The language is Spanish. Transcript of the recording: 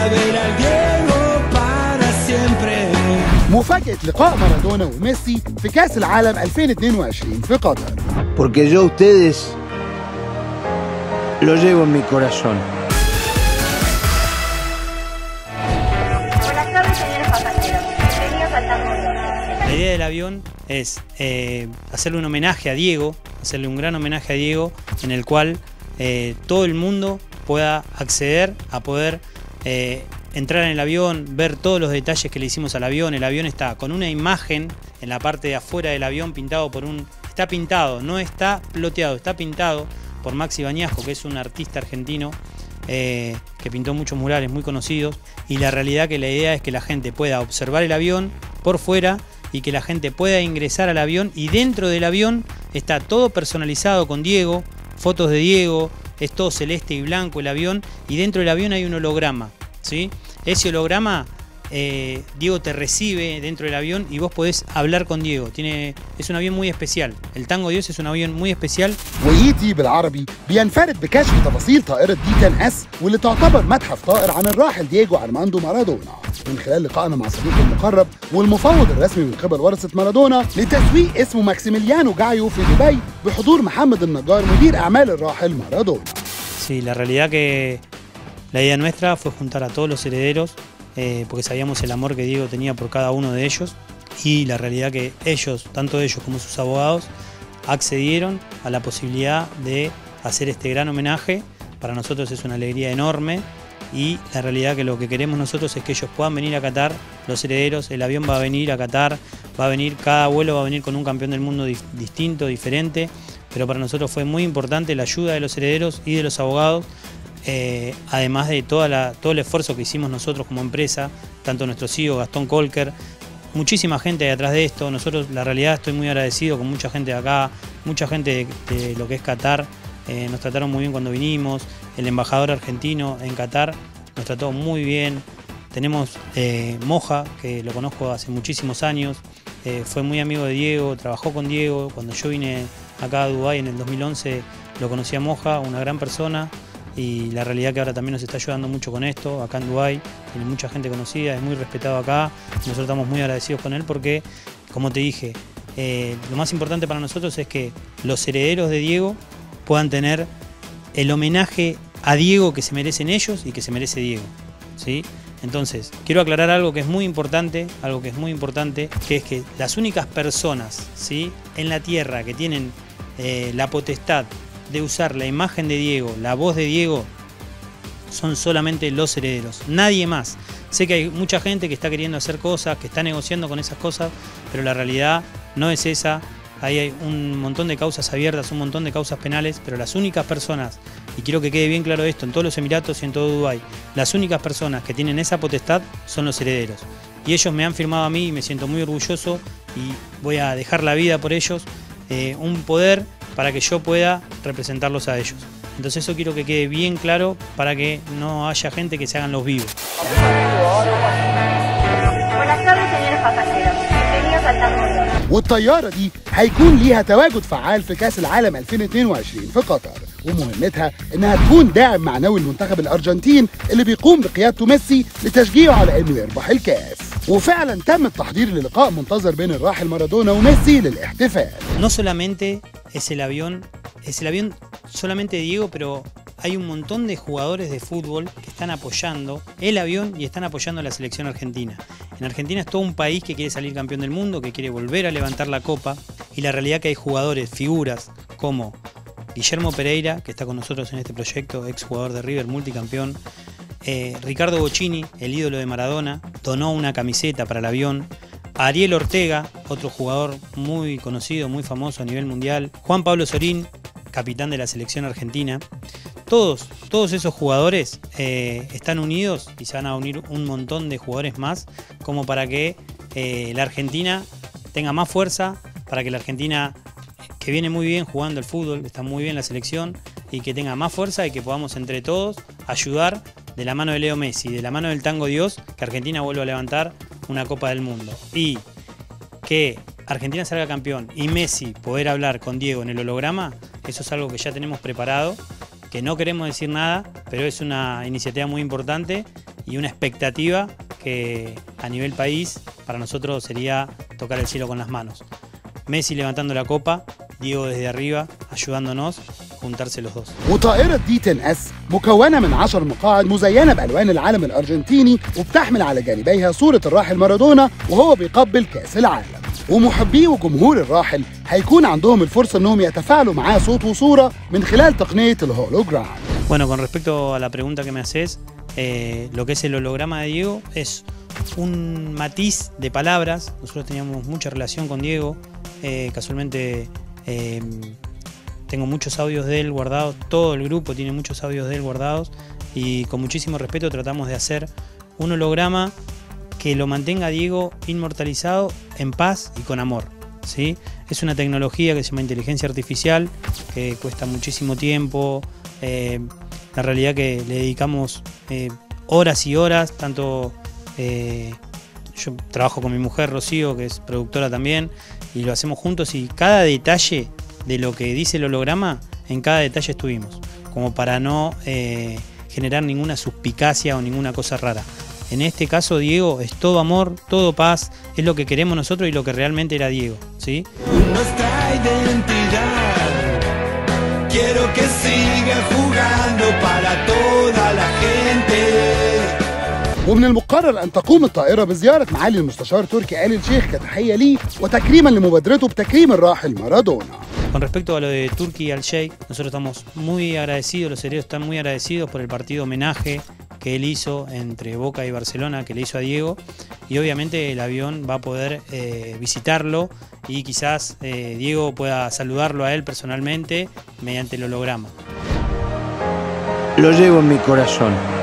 ver al Diego para siempre. مفاجأة لقاء مارادونا وميسي في كأس العالم 2022 في قطر Porque yo a ustedes lo llevo en mi corazón. Buenas tardes, señores pasajeros. Bienvenidos al Tango Dios. La idea del avión es eh, hacerle un homenaje a Diego, hacerle un gran homenaje a Diego, en el cual eh, todo el mundo pueda acceder a poder eh, entrar en el avión, ver todos los detalles que le hicimos al avión. El avión está con una imagen en la parte de afuera del avión pintado por un... Está pintado, no está ploteado, está pintado por Maxi Bañasco, que es un artista argentino eh, que pintó muchos murales muy conocidos. Y la realidad que la idea es que la gente pueda observar el avión por fuera y que la gente pueda ingresar al avión y dentro del avión está todo personalizado con Diego, fotos de Diego, es todo celeste y blanco el avión y dentro del avión hay un holograma, ¿sí? Ese holograma eh, Diego te recibe dentro del avión y vos podés hablar con Diego. Tiene, es un avión muy especial. El Tango Dios es un avión muy especial ويتي بالعربي بينفرد بكشف تفاصيل طائرة دي كان اس واللي تعتبر متحف طائر عن الراحل دييجو ارماندو مارادونا من خلال لقائنا مع صديقه المقرب والمفوض الرسمي من قبل ورثة مارادونا لتسويق اسمه ماكسيميليانو جايو في دبي بحضور محمد النجار مدير اعمال الراحل مارادونا Sí, la realidad que la idea nuestra fue juntar a todos los herederos, eh, porque sabíamos el amor que Diego tenía por cada uno de ellos, y la realidad que ellos, tanto ellos como sus abogados, accedieron a la posibilidad de hacer este gran homenaje. Para nosotros es una alegría enorme y la realidad que lo que queremos nosotros es que ellos puedan venir a Qatar, los herederos, el avión va a venir a Qatar, va a venir, cada vuelo va a venir con un campeón del mundo distinto, diferente, pero para nosotros fue muy importante la ayuda de los herederos y de los abogados, eh, además de toda todo el esfuerzo que hicimos nosotros como empresa, tanto nuestro CEO Gastón Colker, muchísima gente detrás de esto, nosotros la realidad estoy muy agradecido con mucha gente de acá, mucha gente de, lo que es Qatar, eh, nos trataron muy bien cuando vinimos, el embajador argentino en Qatar nos trató muy bien, tenemos eh, Moja, que lo conozco hace muchísimos años, fue muy amigo de Diego, trabajó con Diego, cuando yo vine acá a Dubái en el 2011 lo conocí a Moja, una gran persona y la realidad que ahora también nos está ayudando mucho con esto, acá en Dubái, tiene mucha gente conocida, es muy respetado acá, nosotros estamos muy agradecidos con él porque, como te dije, eh, lo más importante para nosotros es que los herederos de Diego puedan tener el homenaje a Diego que se merecen ellos y que se merece Diego. ¿sí? Entonces, quiero aclarar algo que es muy importante, algo que es muy importante, que es que las únicas personas ¿sí? en la tierra que tienen eh, la potestad de usar la imagen de Diego, la voz de Diego, son solamente los herederos, nadie más. Sé que hay mucha gente que está queriendo hacer cosas, que está negociando con esas cosas, pero la realidad no es esa. Ahí hay un montón de causas abiertas, un montón de causas penales, pero las únicas personas, y quiero que quede bien claro esto, en todos los Emiratos y en todo Dubái, las únicas personas que tienen esa potestad son los herederos. Y ellos me han firmado a mí y me siento muy orgulloso y voy a dejar la vida por ellos, eh, un poder para que yo pueda representarlos a ellos. Entonces eso quiero que quede bien claro para que no haya gente que se hagan los vivos. Buenas tardes, señores pasajeros. Bienvenidos al Tango Dios. والطيارة دي هيكون ليها تواجد فعال في كأس العالم 2022 في قطر ومهمتها انها تكون داعم معنوي لمنتخب الارجنتين اللي بيقوم بقيادته ميسي لتشجيعه على انه يربح الكاس وفعلا تم التحضير للقاء منتظر بين الراحل مارادونا وميسي للاحتفال no solamente es el avión, es el avión solamente de Diego, pero hay un montón de jugadores de fútbol que están apoyando el avión y están apoyando a la selección argentina. En Argentina es todo un país que quiere salir campeón del mundo, que quiere volver a levantar la copa y la realidad que hay jugadores, figuras como Guillermo Pereira, que está con nosotros en este proyecto, ex jugador de River, multicampeón, eh, Ricardo Bocini, el ídolo de Maradona, donó una camiseta para el avión. Ariel Ortega, otro jugador muy conocido, muy famoso a nivel mundial. Juan Pablo Sorín, capitán de la selección argentina. Todos, todos esos jugadores eh, están unidos y se van a unir un montón de jugadores más como para que eh, la Argentina tenga más fuerza, para que la Argentina, que viene muy bien jugando el fútbol, está muy bien la selección, y que tenga más fuerza y que podamos entre todos ayudar de la mano de Leo Messi, de la mano del Tango Dios, que Argentina vuelva a levantar una Copa del Mundo. Y que Argentina salga campeón y Messi poder hablar con Diego en el holograma, eso es algo que ya tenemos preparado que no queremos decir nada, pero es una iniciativa muy importante y una expectativa que a nivel país para nosotros sería tocar el cielo con las manos. Messi levantando la copa, Diego desde arriba ayudándonos, juntarse los dos. وطائرة دي 10 اس مكونة من 10 مقاعد مزينة بألوان العلم الأرجنتيني وبتحمل على جانبيها صورة الراحل مارادونا وهو بيقبل كأس العالم ومحبيه وجمهور الراحل هيكون عندهم الفرصة إنهم يتفاعلوا معاه صوت وصورة من خلال تقنية الهولوجرام Bueno, con respecto a la pregunta que me haces, eh, lo que es el holograma de Diego es un matiz de palabras. Nosotros teníamos mucha relación con Diego. eh, casualmente eh, tengo muchos audios de él guardados. Todo el grupo tiene muchos audios de él guardados. Y con muchísimo respeto tratamos de hacer un holograma que lo mantenga Diego inmortalizado en paz y con amor. ¿sí? Es una tecnología que se llama inteligencia artificial, que cuesta muchísimo tiempo. eh, la realidad que le dedicamos eh, horas y horas, tanto eh, yo trabajo con mi mujer Rocío, que es productora también, y lo hacemos juntos y cada detalle de lo que dice el holograma, en cada detalle estuvimos, como para no eh, generar ninguna suspicacia o ninguna cosa rara. En este caso, Diego es todo amor, todo paz, es lo que queremos nosotros y lo que realmente era Diego, ¿sí? nuestra identidad. Quiero que siga jugando para toda la gente. ومن المقرر أن تقوم الطائرة بزيارة معالي المستشار تركي آل الشيخ كتحية ليه وتكريما لمبادرته بتكريم الراحل مارادونا con respecto a lo de Turkey y al Sheikh, nosotros estamos muy agradecidos, los herederos están muy agradecidos por el partido homenaje que él hizo entre Boca y Barcelona, que le hizo a Diego, y obviamente el avión va a poder eh, visitarlo y quizás eh, Diego pueda saludarlo a él personalmente mediante el holograma. Lo llevo en mi corazón.